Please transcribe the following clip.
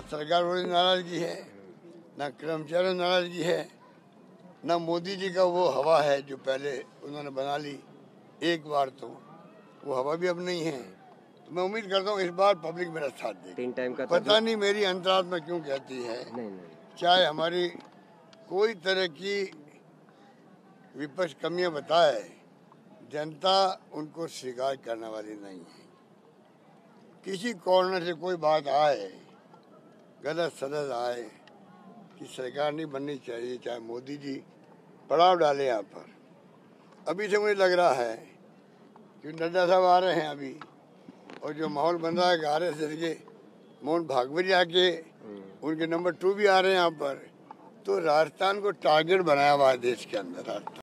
सरकार वाली नाराज़गी है। ना कर्मचारी नाराज़गी है ना मोदी जी का वो हवा है जो पहले उन्होंने बना ली एक बार तो। वो हवा भी अब नहीं है। तो मैं उम्मीद करता हूँ इस बार पब्लिक मेरा साथ देगी। तीन टाइम का पता नहीं मेरी अंतरात्मा क्यों कहती है। नहीं नहीं। चाहे हमारी कोई तरह की विपक्ष कमियाँ बताए जनता उनको स्वीकार करने वाली नहीं है। किसी कॉर्नर से कोई बात आए गलत सदद आए कि सरकार नहीं बननी चाहिए, चाहे मोदी जी पड़ाव डाले यहाँ पर। अभी से मुझे लग रहा है कि नड्डा साहब आ रहे हैं अभी, और जो माहौल बन रहा है आर एस एस के मोहन भागवत आके उनके नंबर टू भी आ रहे हैं यहाँ पर। तो राजस्थान को टारगेट बनाया हुआ है देश के अंदर, राजस्थान।